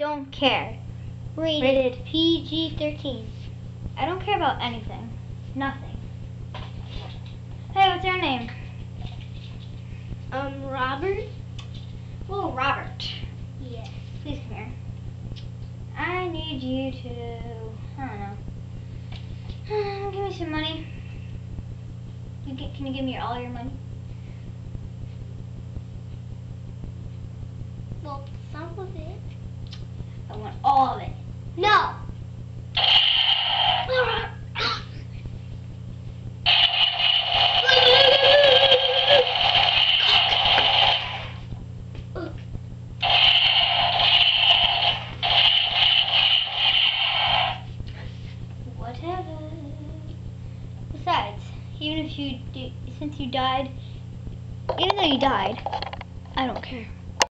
don't care. Rated, Rated. PG-13. I don't care about anything. Nothing. Hey, what's your name? Um, Robert? Oh, Robert. Yes. Please come here. I need you to, I don't know, give me some money. You get, can you give me all your money? Well, some of it. I want all of it. No. Whatever. Besides, even if you since you died, even though you died, I don't care.